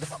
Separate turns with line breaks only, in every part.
Oh,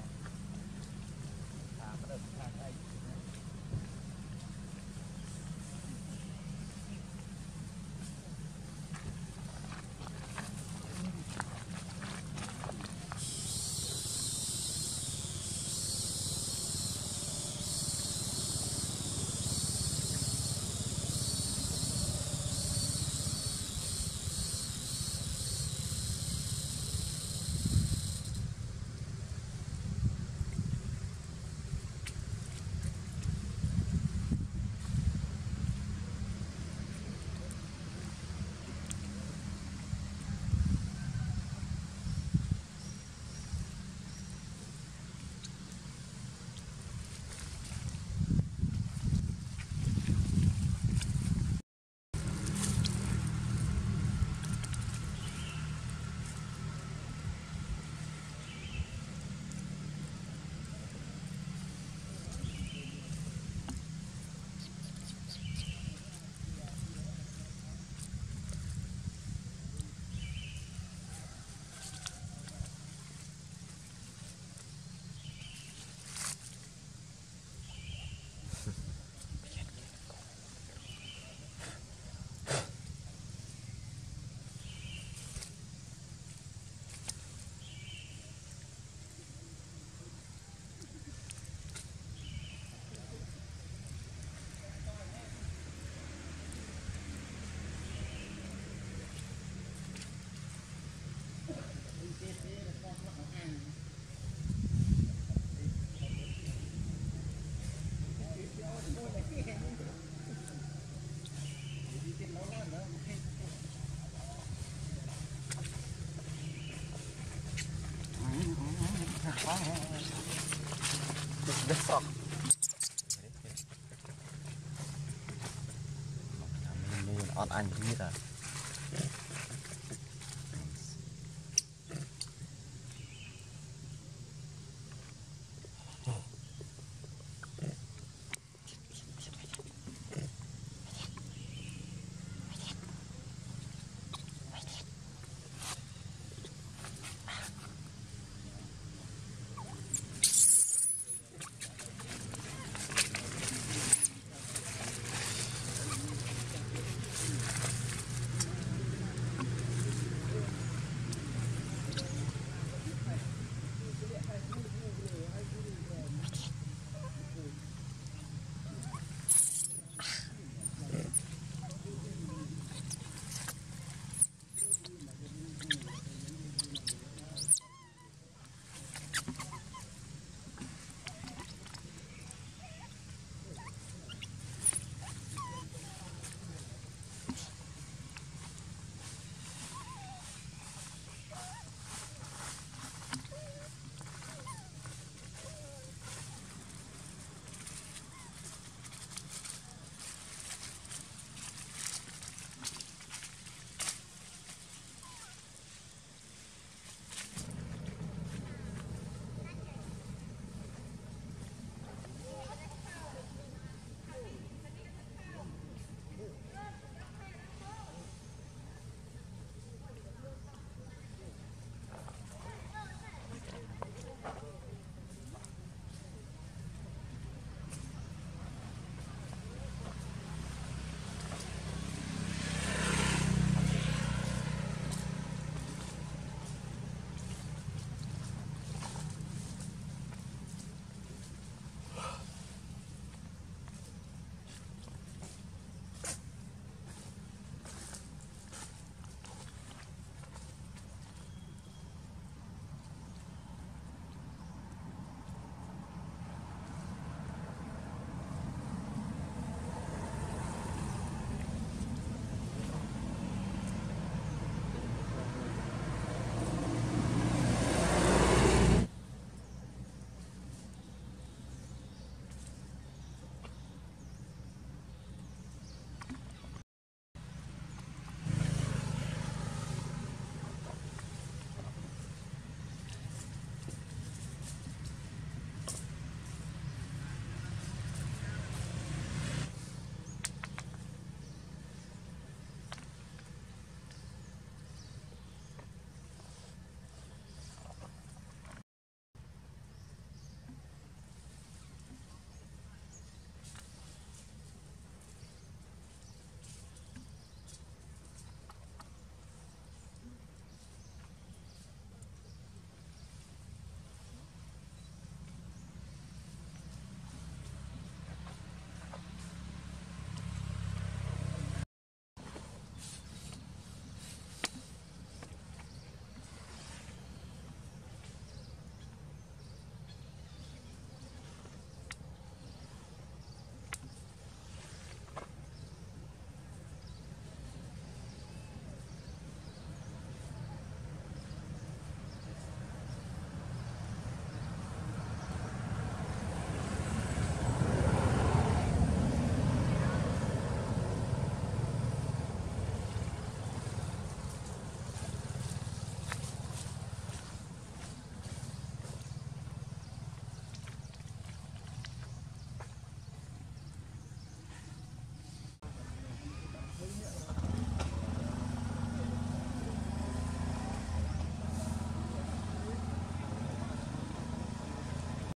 besok. On anjing kita